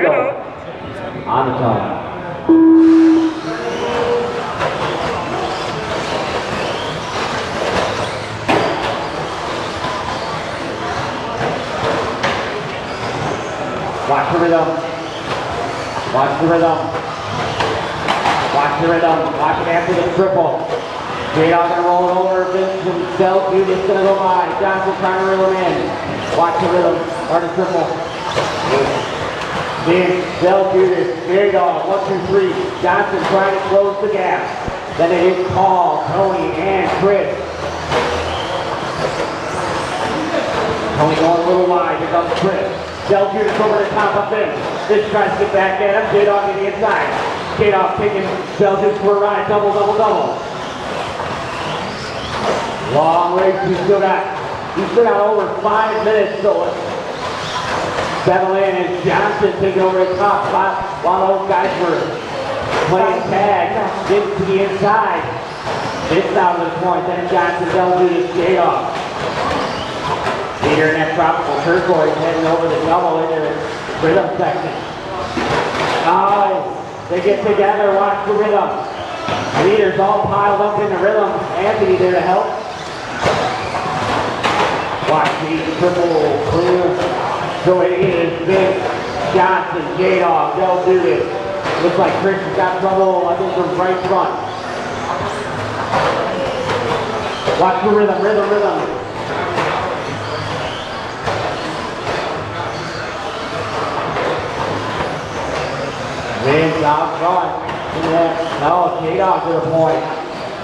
On the tongue. Watch the rhythm. Watch the rhythm. Watch the rhythm. Watch it after the triple. J-Dog gonna roll it over. Vince himself. Dude is gonna go by. Johnson trying to reel him in. Watch the rhythm. Or the triple. Vince, Del Judas, J-Dog, one, two, three. Johnson trying to close the gap. Then it is Paul, Tony, and Chris. Tony going a little wide. Here comes Chris. Del Judas over the top of Vince. Vince tries to get back at him. J-Dog to the inside. J-Dog taking Del Judas for a ride. Double, double, double. Long race. He still got, he still got over five minutes. So settle in and Johnson taking over the top spot while those guys were playing tag. Vince to the inside. Vince out of the point. Then Johnson Del Judas J-Dog. Leader in that tropical turquoise heading over the double into the rhythm section. Oh, they get together, watch the rhythm. Leaders all piled up in the rhythm. Anthony there to help. Watch the triple clear. So it is Vince, Johnson, J-Dog, they'll do this. Looks like Chris has got trouble, I think, from right front. Watch the rhythm, rhythm, rhythm. Vince out front. Yeah. No, J-Dog to the point.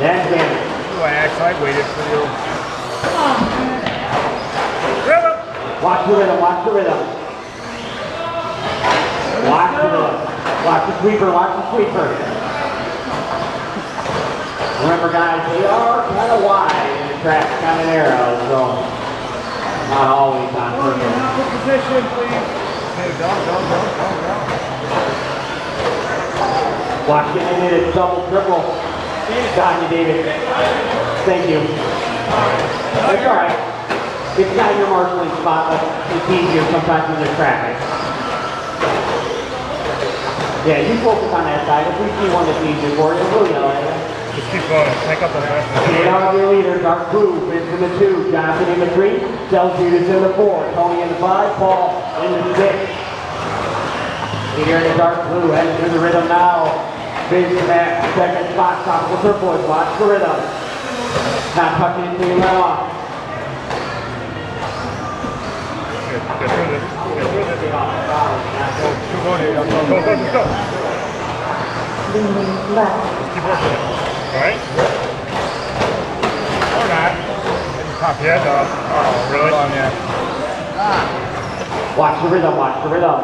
Then Vince. Relax, I waited for you. Oh, rhythm! Watch the rhythm, watch the rhythm. Watch the rhythm. Watch the sweeper, watch the sweeper. Remember guys, they are kind of wide and the track's kind of narrow, so not always on purpose. Position, please. Hey, down, down, down, down, down. Watch getting in it, double, triple. Got you, David. Thank you. That's all right. It's not your marshalling spot, but it's easier sometimes when there's traffic. Yeah, you focus on that side. If we see one that's easier for you, we'll yell at you. Just keep going. Take up the rest. Eight are your leaders, our crew, Vince in the two, Johnson in the three, Del Judas in the four, Tony in the five, Paul in the six. Leader in the dark blue, heading to the rhythm now. Vince in that second spot, top of the boys, watch the rhythm. Not tucking let off. Get, get through this. Get through this. Go, keep going here. Go, go, go, just go. leaning left. Keep working. All right? Or not. Pop your head off. Really? On, yeah. Watch the rhythm, watch the rhythm.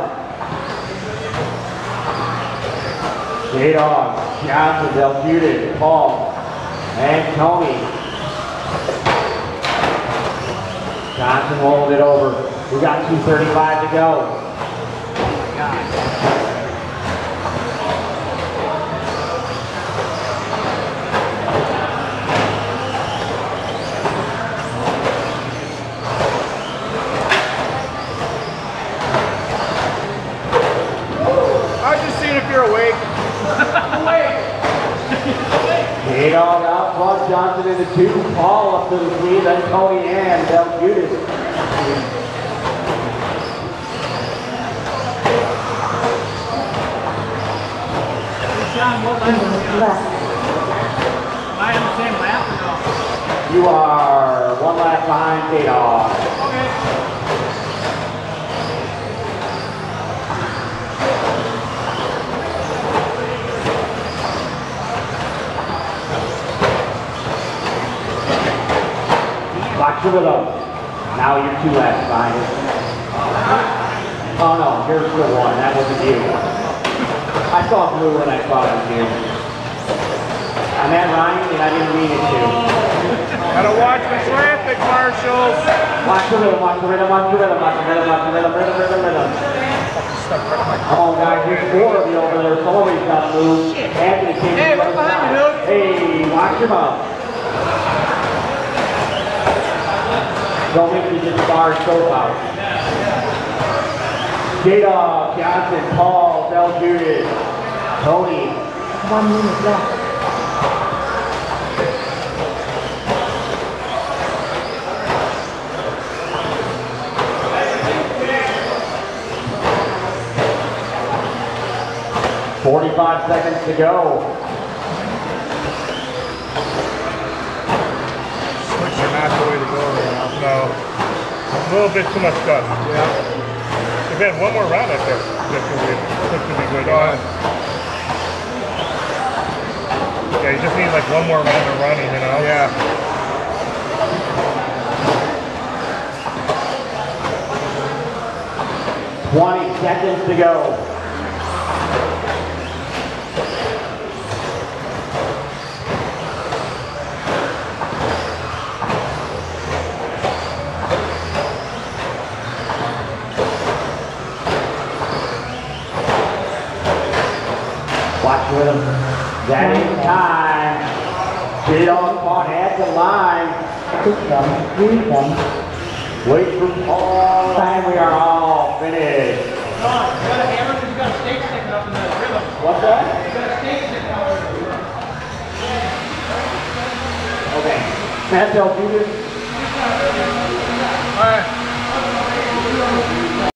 J-Dog, Johnson, Del Judas, Paul, and Tony. Johnson rolled it over. We got 2.35 to go. I was just seeing if you're awake. J-Dog out front, Johnson in the two, Paul up to the three, then Tony and Del Judas. Leaning left. I am the same lap or no? You are one lap behind J-Dog. Okay. Watch the rhythm. Now you're two laps behind it. Oh no, here's the one. That wasn't you. I saw blue when I thought it was you. Uh, I meant Ryan and I didn't mean it to. Gotta watch the traffic, marshals. Watch the rhythm, watch the rhythm, watch the rhythm, watch the rhythm, watch the rhythm, rhythm, rhythm, rhythm. Come on guys, there's four of you over there. Somebody's got to move. Anthony came Hey, right behind you, side. Hey, watch your mouth. Don't make me just bar soap out. J-Dog, Johnson, Paul, Del Judas, Tony, One minute left. Forty-five seconds to go. Switch are not the way to go. No. A little bit too much dust. Yeah. If we had one more round, I think that could be, that could be good. Uh, yeah, you just need like one more round of running, you know? Yeah. Twenty seconds to go. Watch with him. Is time. J-Dog caught at the line. Six them, three them. Wait for Paul. Time we are all finished. Don, you got a hammer, 'cause you got a stake sticking up in the rhythm. What's that? You got a stake sticking out there. Okay. Matt Del Judas.